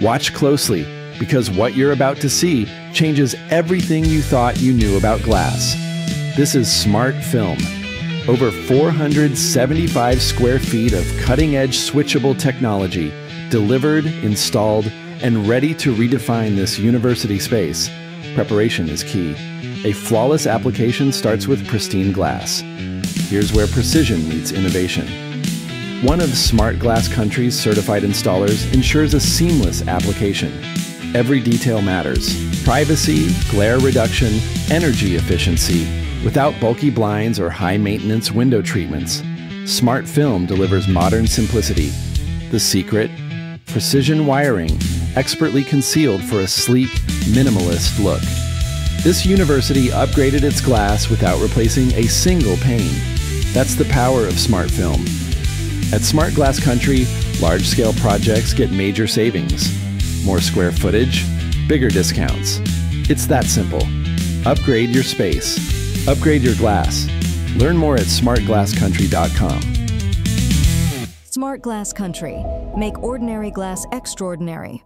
Watch closely because what you're about to see changes everything you thought you knew about glass. This is Smart Film. Over 475 square feet of cutting edge switchable technology delivered, installed, and ready to redefine this university space. Preparation is key. A flawless application starts with pristine glass. Here's where precision meets innovation. One of Smart Glass Country's certified installers ensures a seamless application. Every detail matters privacy, glare reduction, energy efficiency, without bulky blinds or high maintenance window treatments. Smart Film delivers modern simplicity. The secret? Precision wiring, expertly concealed for a sleek, minimalist look. This university upgraded its glass without replacing a single pane. That's the power of smart film. At Smart Glass Country, large scale projects get major savings. More square footage, bigger discounts. It's that simple. Upgrade your space. Upgrade your glass. Learn more at smartglasscountry.com. Smart Glass Country. Make ordinary glass extraordinary.